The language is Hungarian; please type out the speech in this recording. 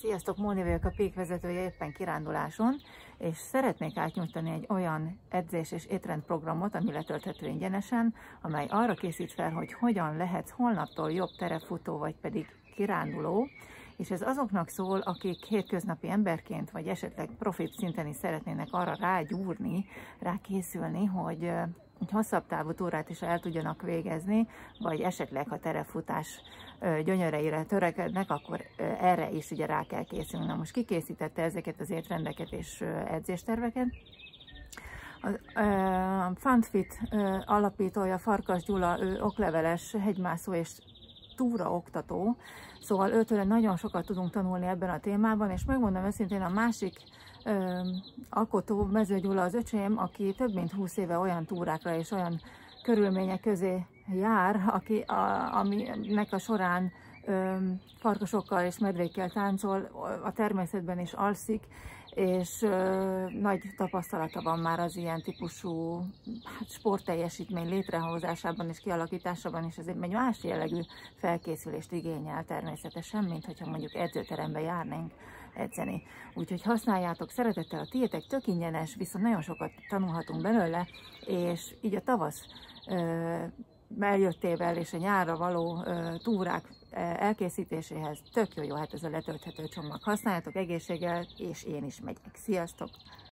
Sziasztok, Móni vagyok, a Pék vezetője éppen kiránduláson, és szeretnék átnyújtani egy olyan edzés és étrendprogramot, ami letölthető ingyenesen, amely arra készít fel, hogy hogyan lehetsz holnaptól jobb terefutó, vagy pedig kiránduló, és ez azoknak szól, akik hétköznapi emberként, vagy esetleg profit szinten is szeretnének arra rágyúrni, rákészülni, hogy egy hosszabb távú túrát is el tudjanak végezni, vagy esetleg ha terefutás gyönyöreire törekednek, akkor erre is ugye rá kell készülni. Na most kikészítette ezeket az étrendeket és edzésterveket? A FundFit alapítója Farkas Gyula, ő okleveles, hegymászó és túra oktató, szóval őtől nagyon sokat tudunk tanulni ebben a témában, és megmondom őszintén a másik ö, alkotó Mező Gyula az öcsém, aki több mint 20 éve olyan túrákra és olyan körülmények közé jár, aki, a, aminek a során ö, farkasokkal és medvékkel táncol, a természetben is alszik, és ö, nagy tapasztalata van már az ilyen típusú hát, sportteljesítmény létrehozásában és kialakításában, és ez egy más jellegű felkészülést igényel természetesen, mint hogyha mondjuk edzőterembe járnánk edzeni. Úgyhogy használjátok szeretettel, a tiétek tök ingyenes, viszont nagyon sokat tanulhatunk belőle, és így a tavasz eljöttével és a nyárra való túrák elkészítéséhez tök jó, jó hát ez a letölthető csomag. Használjátok egészséggel, és én is megyek. Sziasztok!